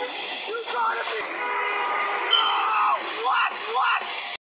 You gotta be.